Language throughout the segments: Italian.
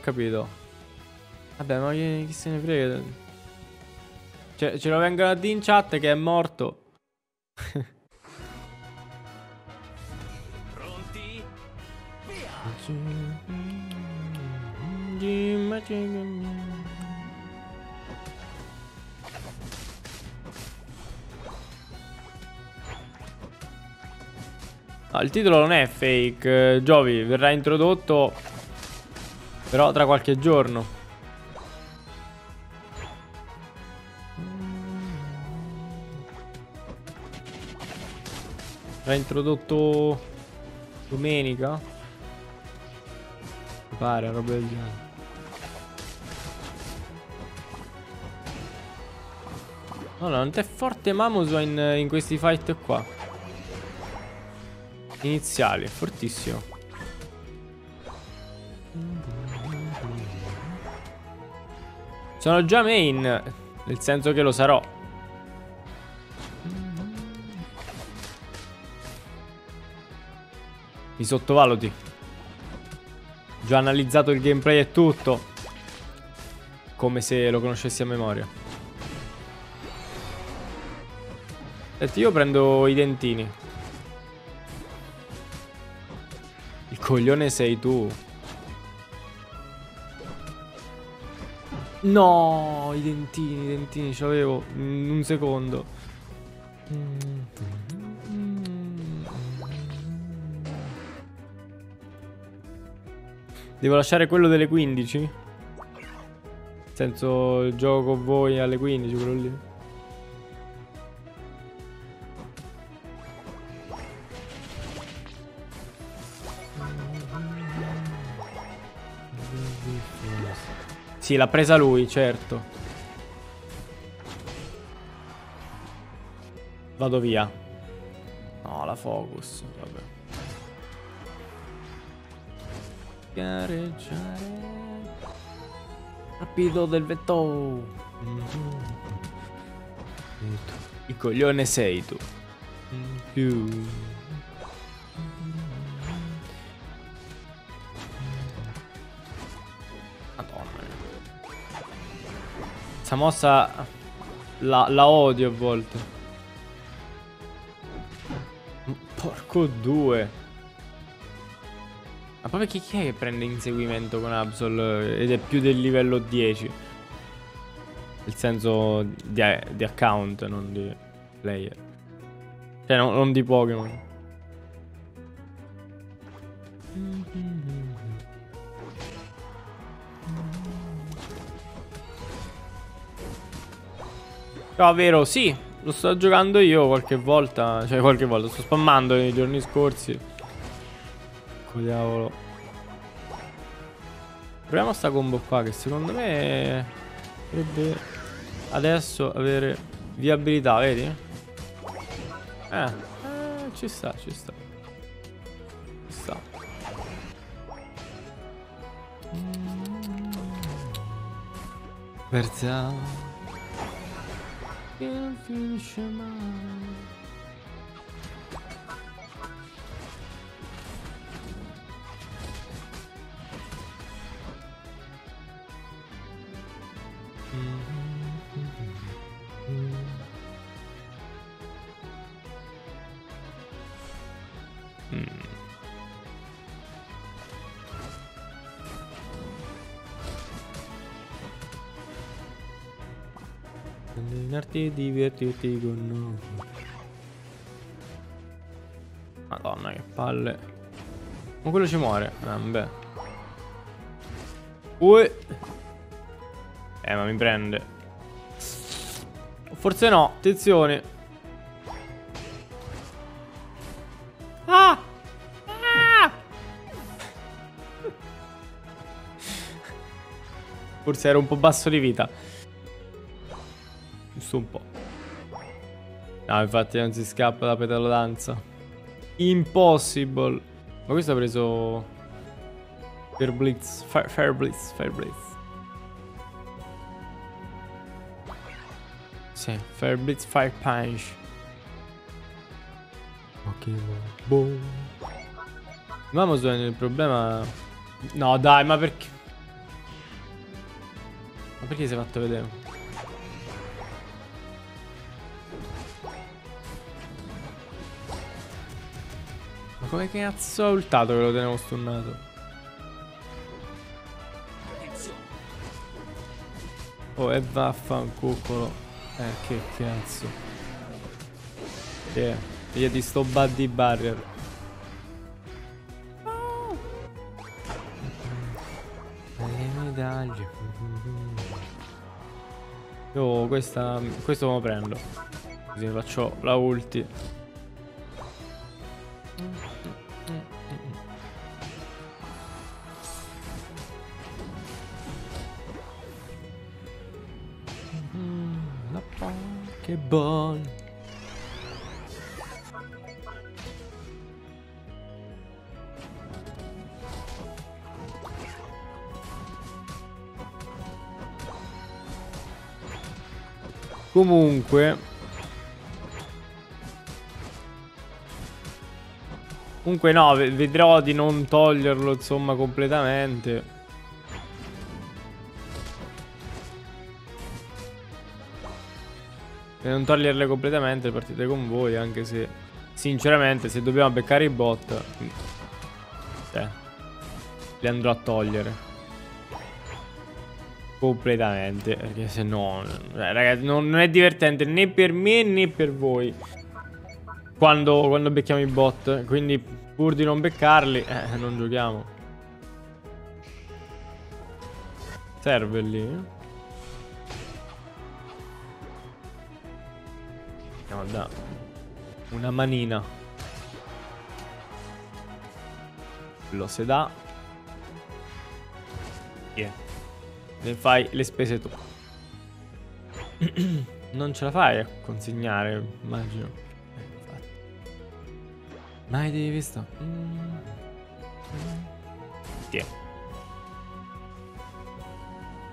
capito. Vabbè, ma chi, se ne frega? Cioè, ce lo vengono a dire in chat che è morto. Pronti? No, il titolo non è fake, Giovi, verrà introdotto però tra qualche giorno. Verrà introdotto domenica? Mi pare, roba del genere. No, non è forte Mamosua in, in questi fight qua. Iniziali, fortissimo. Sono già main, nel senso che lo sarò. Mi sottovaluti. Già analizzato il gameplay e tutto. Come se lo conoscessi a memoria. Senti, io prendo i dentini. Il coglione sei tu. No, i dentini, i dentini, ce l'avevo in un secondo. Devo lasciare quello delle 15? Nel senso, gioco voi alle 15, quello lì. Sì, l'ha presa lui, certo. Vado via. No, la focus, vabbè. Gareggiare. Rapido del vetto. Il coglione sei tu. Più. Questa mossa la, la odio a volte. Porco due. Ma poi chi, chi è che prende inseguimento con Absol ed è più del livello 10? Nel senso di, di account, non di player. Cioè, no, non di Pokémon. No, vero, sì. Lo sto giocando io qualche volta. Cioè, qualche volta. Sto spammando nei giorni scorsi. Diavolo. Proviamo sta combo qua che secondo me potrebbe adesso avere viabilità, vedi? Eh, eh ci sta, ci sta. Ci sta. Perciò che non Allenarti e divertirti con noi. Madonna che palle. Ma quello ci muore. Ah, beh. Ue. Eh, ma mi prende. Forse no. Attenzione. Ah! ah! Forse ero un po' basso di vita giusto un po'. No, infatti non si scappa da pedalo danza. Impossible. Ma questo ha preso... Per Blitz. Fire, Fire Blitz. Fire Blitz. Sì, Fire Blitz, Fire Punch. Pokémon. Boom. Vamos il problema... No, dai, ma perché... Ma perché si è fatto vedere? Come cazzo ha ultato che lo tenevo stunnato? Oh, e vaffanculo. Eh, che cazzo. Che? Via di sto buddy barrier. Le medaglie. Io questa, questo lo prendo. Così faccio la ulti. La Pokéball. Comunque Comunque no, vedrò di non toglierlo insomma completamente E non toglierle completamente le partite con voi Anche se sinceramente se dobbiamo beccare i bot Eh Li andrò a togliere Completamente. Perché se no... Eh, ragazzi, non, è divertente né per me né per voi. Quando, quando becchiamo i bot. Quindi pur di non beccarli, eh, non giochiamo. Serve lì. No, da. Una manina. Lo se dà. Yeah. Ne fai le spese tu. non ce la fai a consegnare, immagino. Eh, Mai devi visto? Mm. Tiè.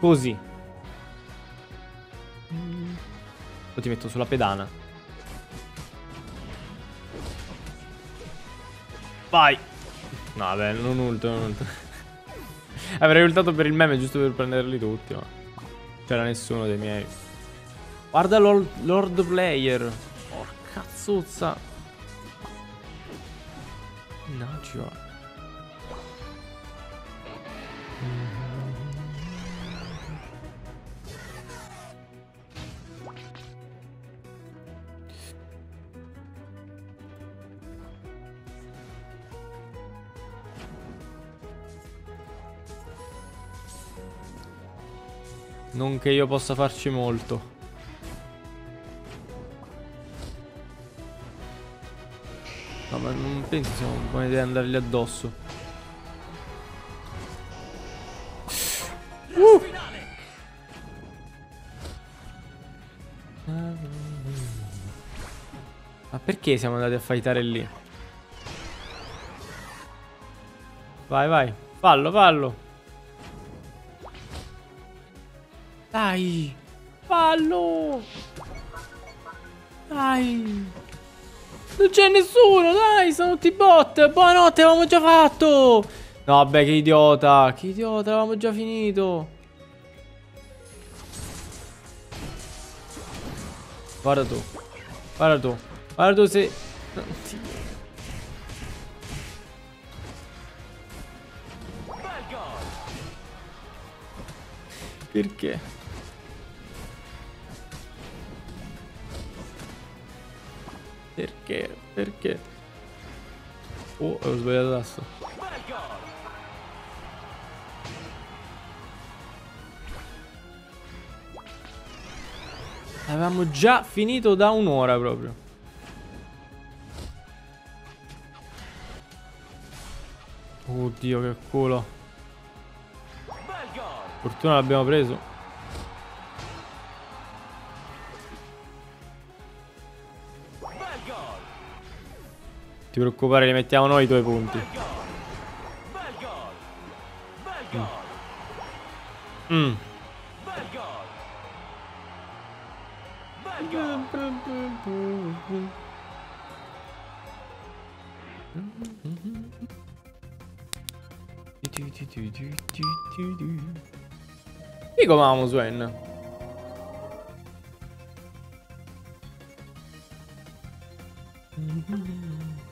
Così. Poi ti metto sulla pedana. Vai. No, vabbè, non ulto, non ulto. Avrei ultato per il meme giusto per prenderli tutti, ma c'era nessuno dei miei. Guarda Lord, Player. Porca zuzza. Naggio. Non che io possa farci molto. No, ma non penso sia una buona idea andargli addosso. Uh! Ma perché siamo andati a fightare lì? Vai, vai. Fallo, fallo. Dai! Fallo! Dai! Non c'è nessuno, dai, sono tutti bot. Buonanotte, avevamo già fatto. No, vabbè, che idiota. Che idiota, avevamo già finito. Guarda tu. Guarda tu. Guarda tu se... Perché? Perché? Perché? Oh, ho sbagliato tasto. Avevamo già finito da un'ora proprio. Oddio che culo. Fortuna l'abbiamo preso. Ti preoccupare, li mettiamo noi i tuoi punti. Mm. Figo Mamo Swain. Mm-hmm.